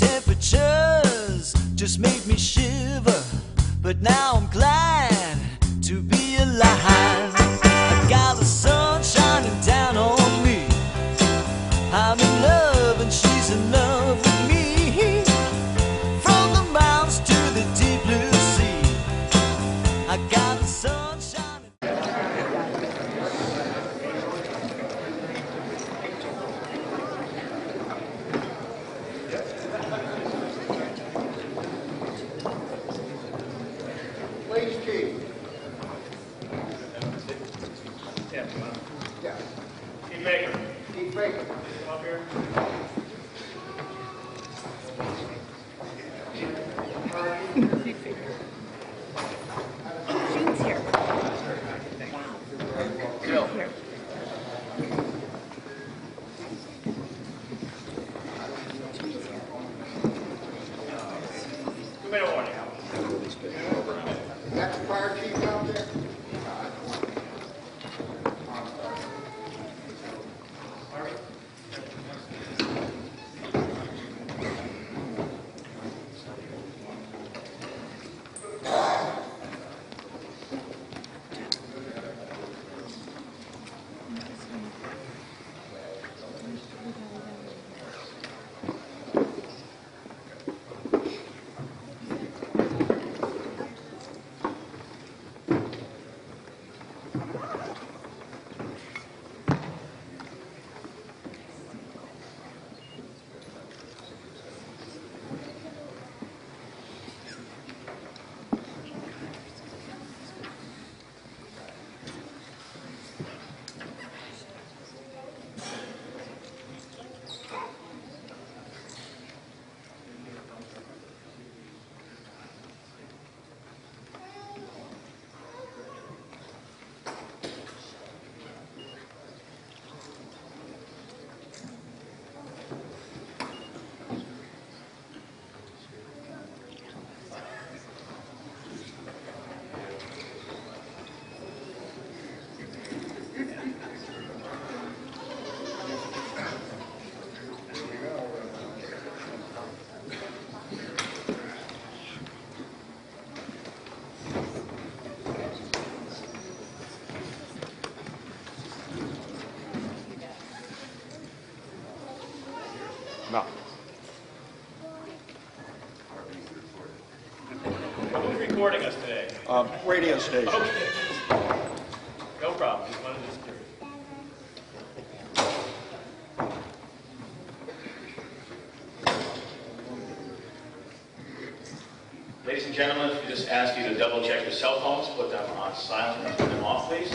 temperatures just made me shiver, but now I'm glad recording us today? Um, radio station. Okay. No problem, just wanted to secure. Ladies and gentlemen, if we just ask you to double check your cell phones, put them on silent and turn them off, please.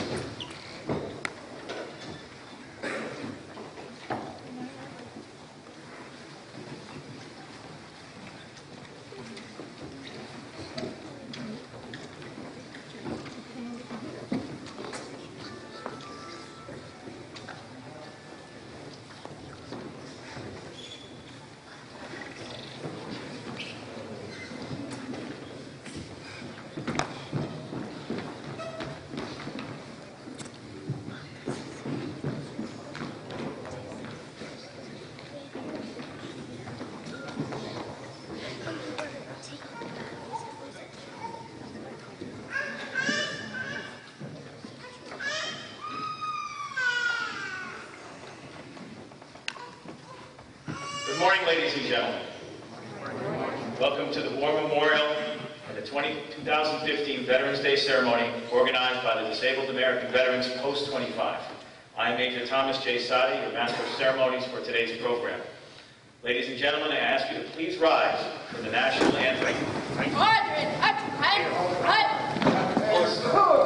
Good morning, ladies and gentlemen. Welcome to the War Memorial and the 20 2015 Veterans Day ceremony organized by the Disabled American Veterans Post 25. I am Major Thomas J. Saadi, your Master of Ceremonies for today's program. Ladies and gentlemen, I ask you to please rise for the national anthem,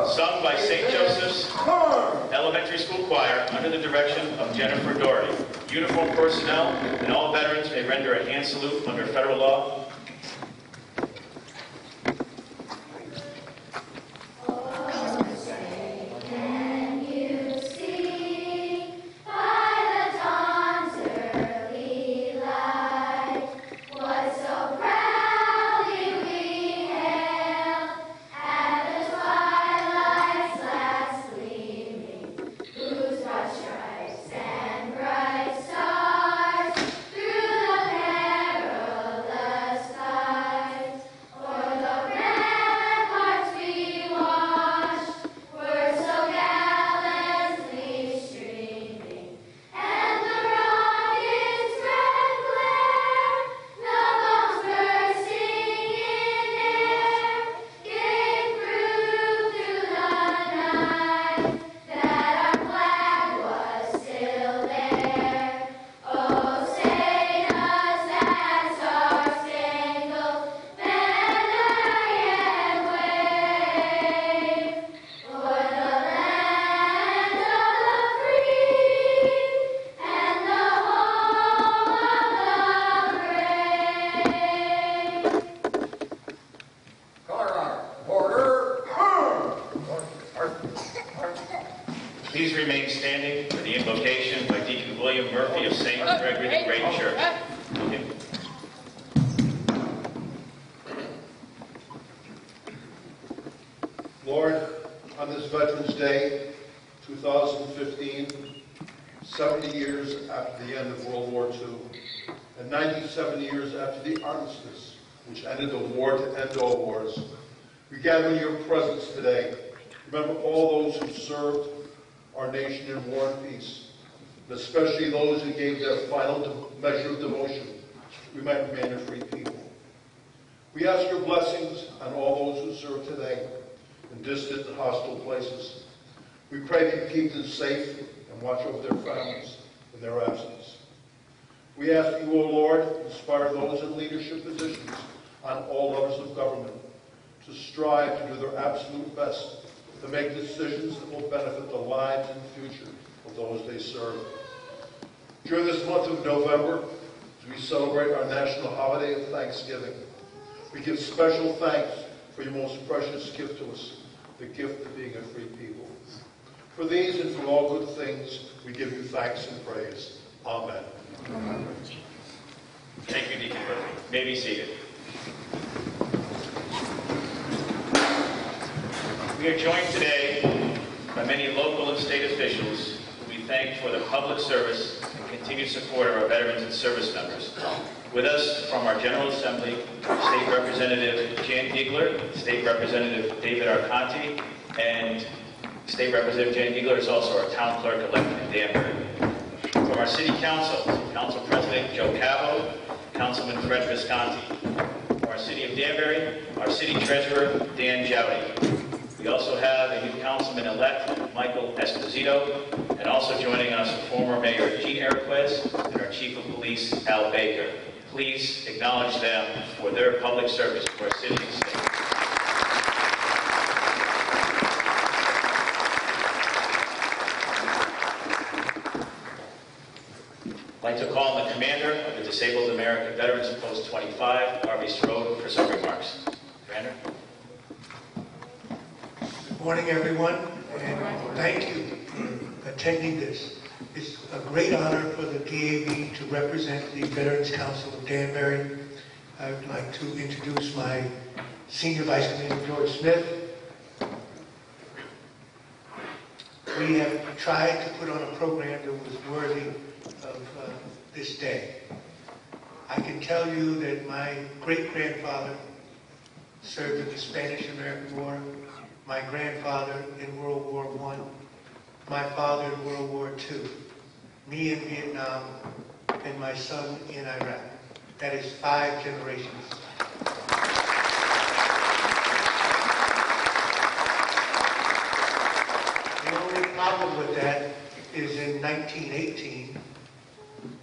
sung by St. Joseph's Elementary School Choir under the direction of Jennifer Doherty. Uniformed personnel and all veterans may render a hand salute under federal law. War and peace, and especially those who gave their final measure of devotion. We might remain a free people. We ask your blessings on all those who serve today in distant and hostile places. We pray that you keep them safe and watch over their families in their absence. We ask you, O Lord, inspire those in leadership positions on all levels of government to strive to do their absolute best to make decisions that will benefit the lives and future of those they serve. During this month of November, as we celebrate our national holiday of Thanksgiving, we give special thanks for your most precious gift to us, the gift of being a free people. For these and for all good things, we give you thanks and praise. Amen. Thank you, Deacon Murphy. May be seated. We are joined today by many local and state officials who we thank for their public service and continued support of our veterans and service members. With us from our General Assembly, State Representative Jan Giegler, State Representative David Arconti, and State Representative Jan Giegler is also our town clerk elected in Danbury. From our city council, Council President Joe Cavo, Councilman Fred Visconti. From our city of Danbury, our city treasurer Dan Jowdy. We also have a new councilman-elect, Michael Esposito, and also joining us, former Mayor Gene Eriquez and our chief of police, Al Baker. Please acknowledge them for their public service to our city and state. I'd like to call on the commander of the Disabled American Veterans Post 25, Harvey Strode, for some remarks. Commander? Good morning, everyone, and thank you for attending this. It's a great honor for the DAV to represent the Veterans Council of Danbury. I would like to introduce my Senior Vice Commander George Smith. We have tried to put on a program that was worthy of uh, this day. I can tell you that my great-grandfather served in the Spanish-American War, my grandfather in World War I, my father in World War II, me in Vietnam, and my son in Iraq. That is five generations. The only problem with that is in 1918,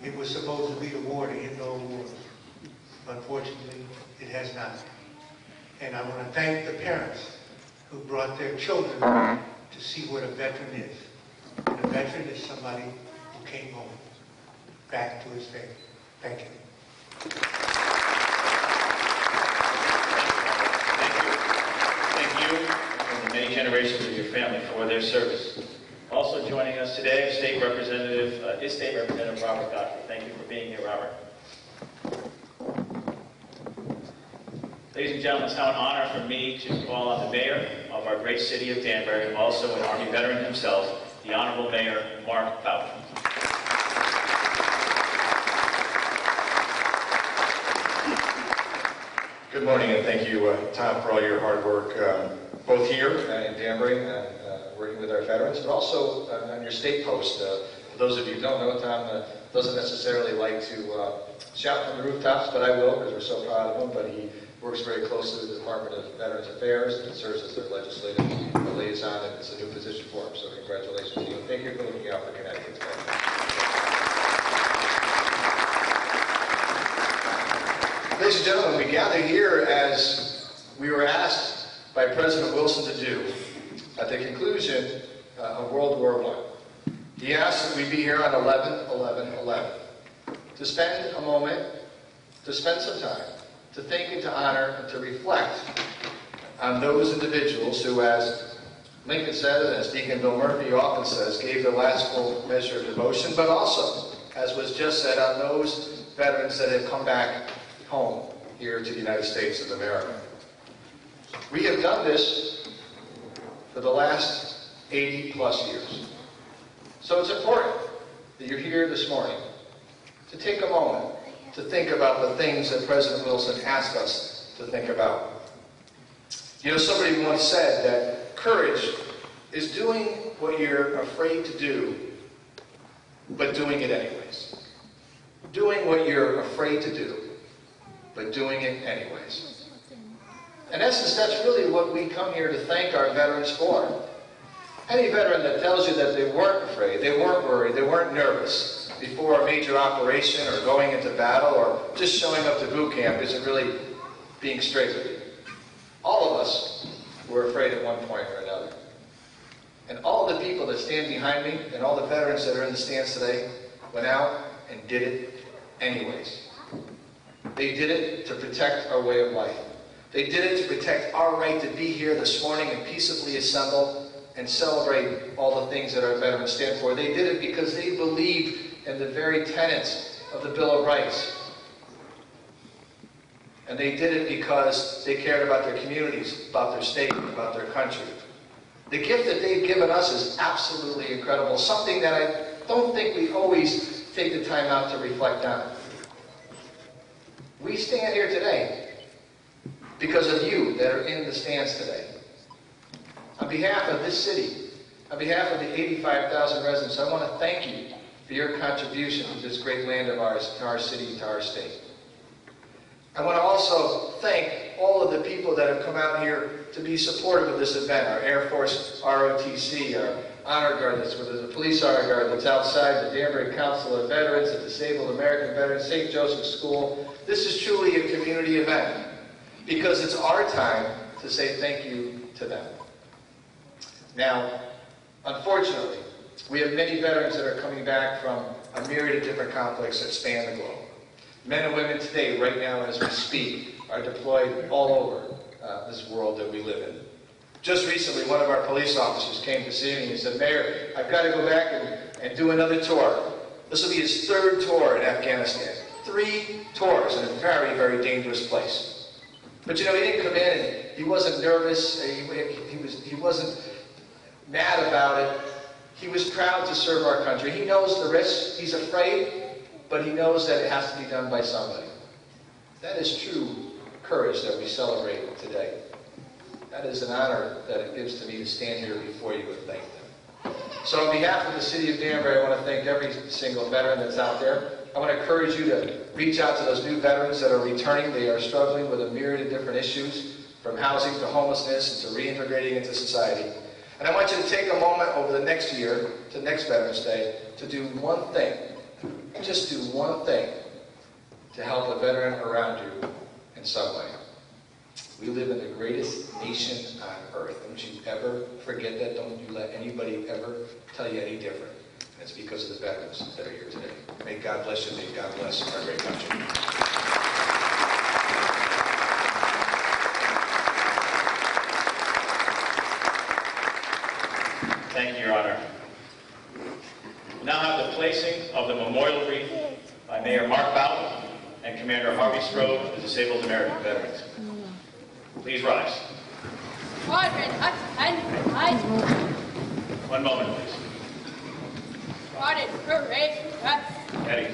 it was supposed to be the war to end all wars. Unfortunately, it has not. And I want to thank the parents who brought their children to see what a veteran is. And a veteran is somebody who came home, back to his family. Thank you. Thank you. Thank you and the many generations of your family for their service. Also joining us today, State Representative, uh, is State Representative Robert Godfrey. Thank you for being here, Robert. Ladies and gentlemen, it's now an honor for me to call on the mayor of our great city of Danbury, also an Army veteran himself, the Honorable Mayor Mark Boughton. Good morning, and thank you, uh, Tom, for all your hard work, um, both here uh, in Danbury, and uh, working with our veterans, but also uh, on your state post. Uh, For those of you who don't know, Tom uh, doesn't necessarily like to shout from the rooftops, but I will, because we're so proud of him, but he works very closely with the Department of Veterans Affairs and serves as their legislative liaison, and it's a new position for him, so congratulations to you. Thank you for looking out for Connecticut today. Ladies and gentlemen, we gather here as we were asked by President Wilson to do at the conclusion uh, of World War I. He asked that we be here on 11 11 11 to spend a moment, to spend some time, to think and to honor and to reflect on those individuals who, as Lincoln said, and as Deacon Bill Murphy often says, gave their last full measure of devotion, but also as was just said, on those veterans that have come back home here to the United States of America. We have done this for the last 80 plus years. So it's important that you're here this morning to take a moment to think about the things that President Wilson asked us to think about. You know, somebody once said that courage is doing what you're afraid to do, but doing it anyways. Doing what you're afraid to do, but doing it anyways. In essence, that's really what we come here to thank our veterans for. Any veteran that tells you that they weren't afraid, they weren't worried, they weren't nervous before a major operation or going into battle or just showing up to boot camp isn't really being straight with you. All of us were afraid at one point or another. And all the people that stand behind me and all the veterans that are in the stands today went out and did it anyways. They did it to protect our way of life. They did it to protect our right to be here this morning and peaceably assemble and celebrate all the things that our veterans stand for. They did it because they believed in the very tenets of the Bill of Rights. And they did it because they cared about their communities, about their state, about their country. The gift that they've given us is absolutely incredible, something that I don't think we always take the time out to reflect on. We stand here today because of you that are in the stands today. On behalf of this city, on behalf of the 85,000 residents, I want to thank you for your contribution to this great land of ours, to our city, to our state. I want to also thank all of the people that have come out here to be supportive of this event. Our Air Force ROTC, our Honor Guard, that's whether the Police Honor Guard that's outside, the Danbury Council of Veterans, the Disabled American Veterans, St. Joseph's School. This is truly a community event because it's our time to say thank you to them. Now, unfortunately, we have many veterans that are coming back from a myriad of different conflicts that span the globe. Men and women today, right now as we speak, are deployed all over uh, this world that we live in. Just recently, one of our police officers came to see me and said, Mayor, I've got to go back and, and do another tour. This will be his third tour in Afghanistan. Three tours in a very, very dangerous place. But you know, he didn't come in and he wasn't nervous. He, he, was, he wasn't mad about it. He was proud to serve our country. He knows the risks. He's afraid, but he knows that it has to be done by somebody. That is true courage that we celebrate today. That is an honor that it gives to me to stand here before you and thank them. So on behalf of the City of Danbury, I want to thank every single veteran that's out there. I want to encourage you to reach out to those new veterans that are returning. They are struggling with a myriad of different issues, from housing to homelessness and to reintegrating into society. And I want you to take a moment over the next year, to next Veterans Day, to do one thing. Just do one thing to help a veteran around you in some way. We live in the greatest nation on earth. Don't you ever forget that. Don't you let anybody ever tell you any different. It's because of the veterans that are here today. May God bless you. May God bless our great country. Thank you, Your Honor. We now have the placing of the memorial wreath by Mayor Mark Boughton and Commander Harvey Strode of the Disabled American Veterans. Please rise. Quadrant, attend, I, One moment, please. quadrant, parade, cut, Eddie.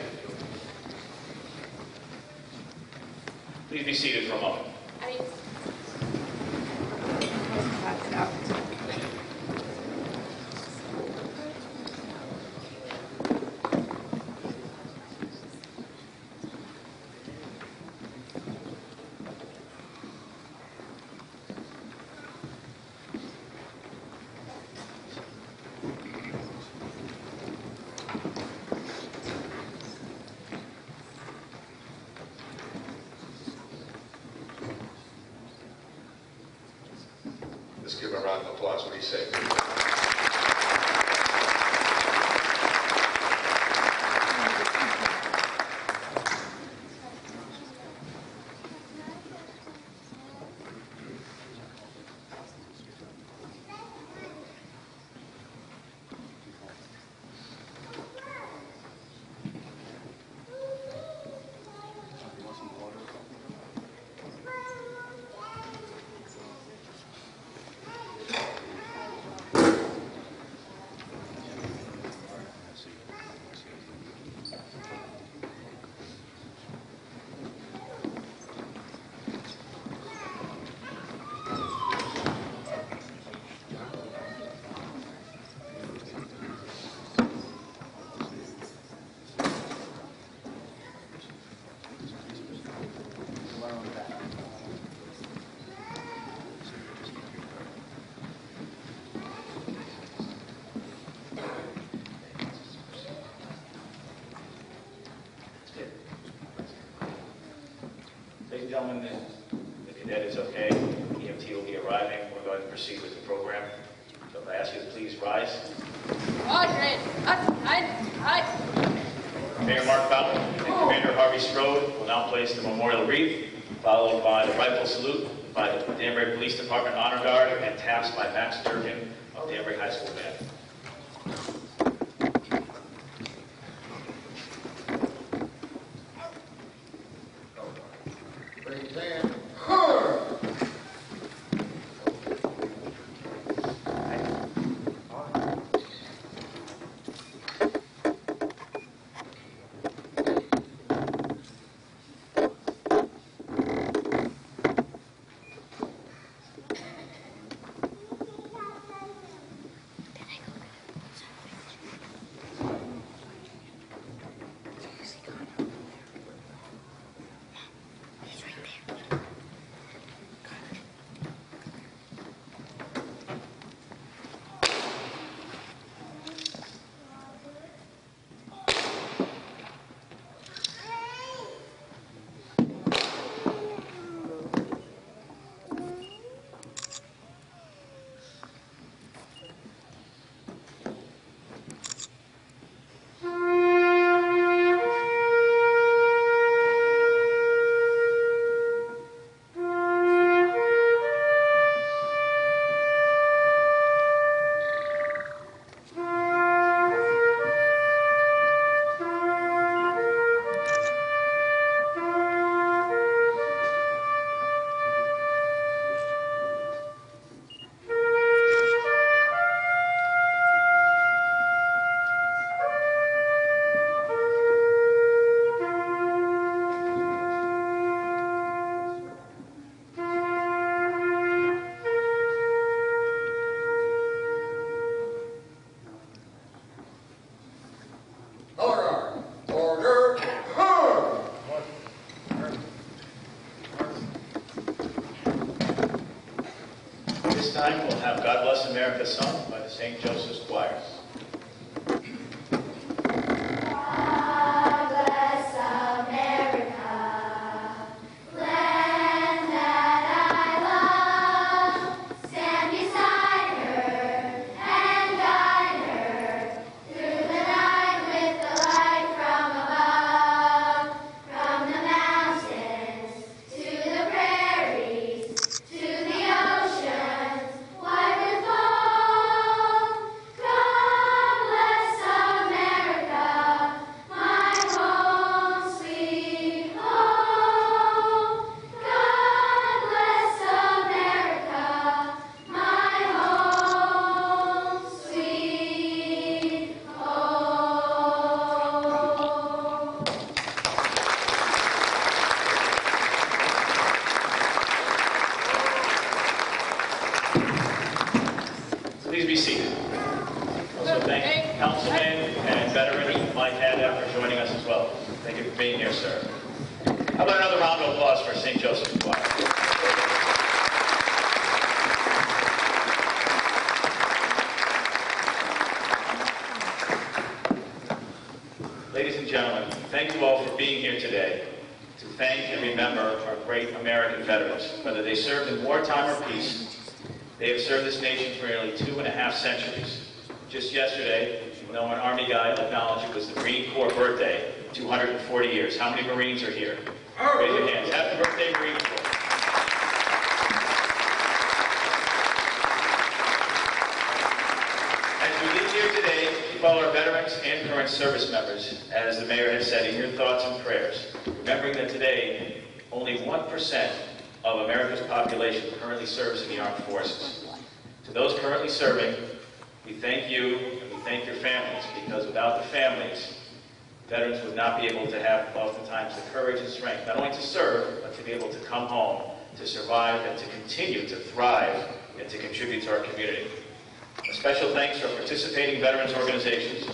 Please be seated for a moment. I. Let's give him a round of applause. What do gentlemen, the- the cadet is okay. EMT will be arriving. We're going to proceed with the program. So if I ask you to please rise. Squadron Attack! Mayor Mark Boughton and Commander Harvey Strode will now place the memorial wreath, followed by the rifle salute by the Danbury Police Department Honor Guard and taps by Max Durkin of Danbury High School Band. America sung gentlemen, thank you all for being here today to thank and remember our great American veterans. Whether they served in wartime or peace, they have served this nation for nearly two and a half centuries. Just yesterday, you know, an Army guy acknowledged it was the Marine Corps birthday, 240 years. How many Marines are here? Raise your hands. Happy birthday, Marine Corps. As we leave here today, keep all our veterans and current service members, the mayor has said, in your thoughts and prayers, remembering that today, only 1% of America's population currently serves in the armed forces. To those currently serving, we thank you and we thank your families, because without the families, veterans would not be able to have oftentimes the courage and strength, not only to serve, but to be able to come home, to survive, and to continue to thrive and to contribute to our community. A special thanks to our participating veterans organizations,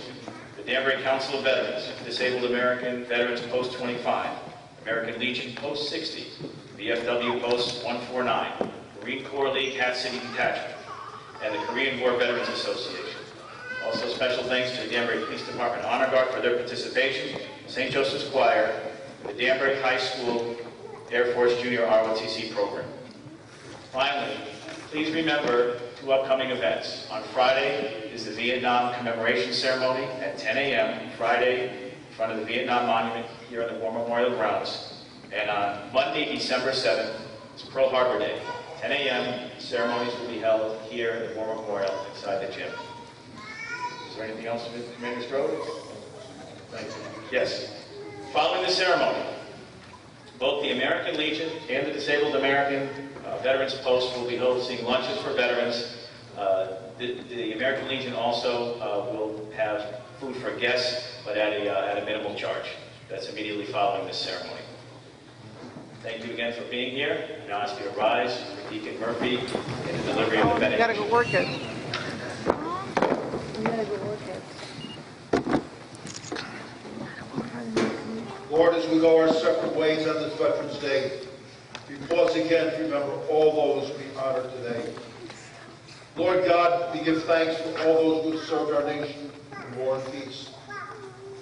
the Danbury Council of Veterans, Disabled American Veterans Post 25, American Legion Post 60, VFW Post 149, Marine Corps League Hat City Detachment, and the Korean War Veterans Association. Also, special thanks to the Danbury Police Department Honor Guard for their participation, St. Joseph's Choir, the Danbury High School Air Force Junior ROTC program. Finally, please remember two upcoming events. On Friday is the Vietnam commemoration ceremony at 10 a.m. Friday in front of the Vietnam Monument here on the War Memorial Grounds. And on Monday, December 7th, it's Pearl Harbor Day. 10 a.m. Ceremonies will be held here at the War Memorial inside the gym. Is there anything else, Commander Strode? Thank you. Yes. Following the ceremony, both the American Legion and the Disabled American uh, Veterans Post will be hosting lunches for veterans. Uh, The the American Legion also uh, will have food for guests, but at a uh, at a minimal charge. That's immediately following this ceremony. Thank you again for being here. Now I ask you to rise Deacon Murphy in the delivery of the You gotta go benediction. work it. You gotta go work it. Lord, as we go our separate ways on this Veterans Day, we pause again to remember all those we honor today. Lord God, we give thanks for all those who have served our nation in war and peace.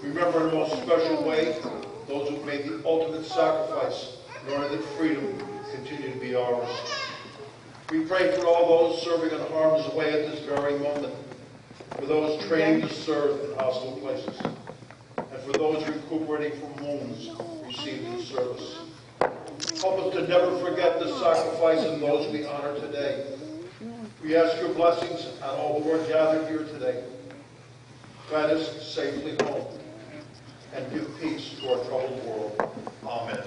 Remember in a most special way those who made the ultimate sacrifice in order that freedom continue to be ours. We pray for all those serving in harm's way at this very moment, for those training to serve in hostile places for those recuperating from wounds received in service. Help us to never forget the sacrifice of those we honor today. We ask your blessings on all who are gathered here today. Guide us safely home and give peace to our troubled world. Amen.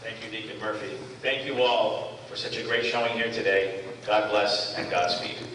Thank you, Deacon Murphy. Thank you all for such a great showing here today. God bless and Godspeed.